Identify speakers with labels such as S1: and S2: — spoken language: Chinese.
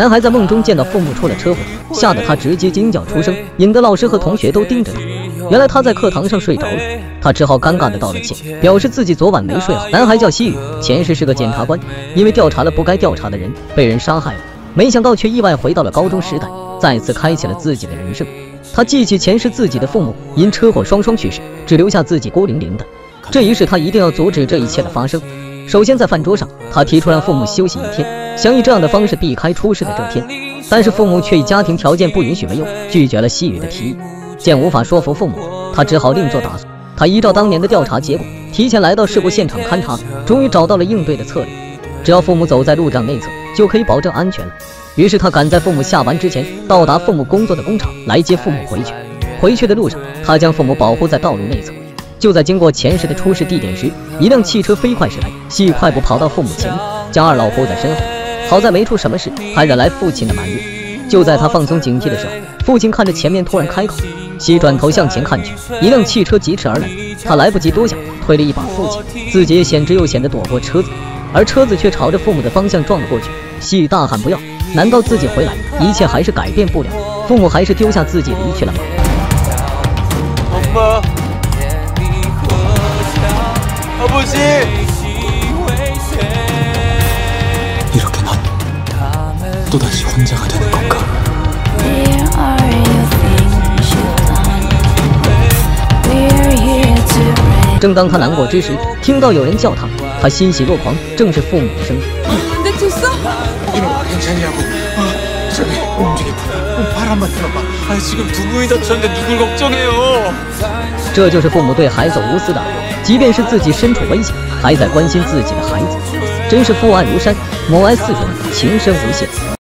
S1: 男孩在梦中见到父母出了车祸，吓得他直接惊叫出声，引得老师和同学都盯着他。原来他在课堂上睡着了，他只好尴尬的道了歉，表示自己昨晚没睡好。男孩叫西雨，前世是个检察官，因为调查了不该调查的人，被人杀害了，没想到却意外回到了高中时代，再次开启了自己的人生。他记起前世自己的父母因车祸双双去世，只留下自己孤零零的。这一世他一定要阻止这一切的发生。首先在饭桌上，他提出让父母休息一天，想以这样的方式避开出事的这天，但是父母却以家庭条件不允许为由，拒绝了西雨的提议。见无法说服父母，他只好另做打算。他依照当年的调查结果，提前来到事故现场勘查，终于找到了应对的策略。只要父母走在路障内侧，就可以保证安全了。于是他赶在父母下班之前，到达父母工作的工厂来接父母回去。回去的路上，他将父母保护在道路内侧。就在经过前世的出事地点时，一辆汽车飞快驶来，细快步跑到父母前面，将二老护在身后。好在没出什么事，还惹来父亲的埋怨。就在他放松警惕的时候，父亲看着前面，突然开口。西转头向前看去，一辆汽车疾驰而来，他来不及多想，推了一把父亲，自己也险之又险地躲过车子，而车子却朝着父母的方向撞了过去。西大喊不要！难道自己回来，一切还是改变不了？父母还是丢下自己离去了吗？正当他难过之时，听到有人叫他，他欣喜若狂，正是父母的声音。这就是父母对孩子无私的爱，即便是自己身处危险，还在关心自己的孩子，真是父爱如山，母爱似水，情深无限。